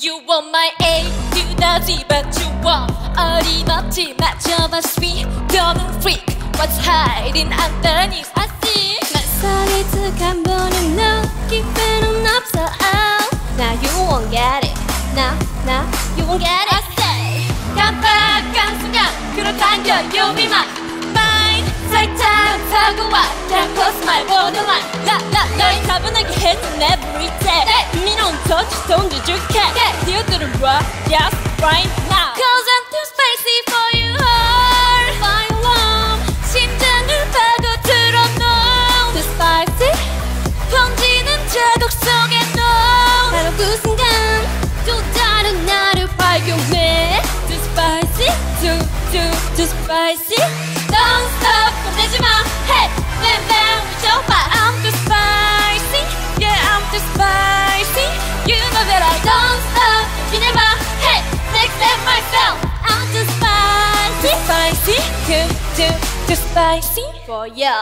You want my A to the Z but you want 어림없지 맞춰봐 sweet don't freak What's hiding underneath I see 난 서리특한 보는 너 기회는 없어 oh. Now you won't get it Now, now you won't get I it say 깜빡한 순간 그렇단겨 You'll be my mine 살짝 타고 와 Can't cross my borderline 나나 널 차분하게 해준 every day 미로운 touch 던져줄게 뛰어들어 봐 Yes right now Cause I'm too spicy for you heart Fine warm 심장을 파고들어 no Too spicy 번지는 자극 속에 no 바로 그 순간 또 다른 나를 발견해 Too spicy too too too spicy Don't stop 겁내지 마 Hey bam bam 미쳐봐 I'm too spicy Yeah I'm too spicy You know that I don't stop 기내봐 Spicy? Too too too spicy? For you